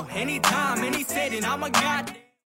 anytime, any setting. I'm a god.